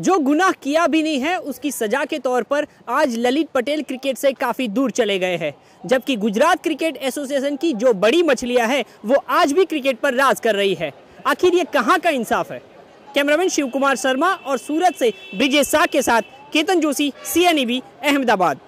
जो गुनाह किया भी नहीं है, उसकी सजा के तौर पर आज ललित पटेल क्रिकेट से काफ़ी दूर चले गए हैं। जबकि गुजरात क्रिकेट एसोसिएशन की जो बड़ी मछलियाँ हैं, वो आज भी क्रिकेट पर राज कर रही है। आखिर ये कहाँ का इंसाफ है? कैमरामैन शिव कुमार शर्मा और सूरत से ब्रिजेश शाह के साथ केतन जोशी सी अहमदाबाद।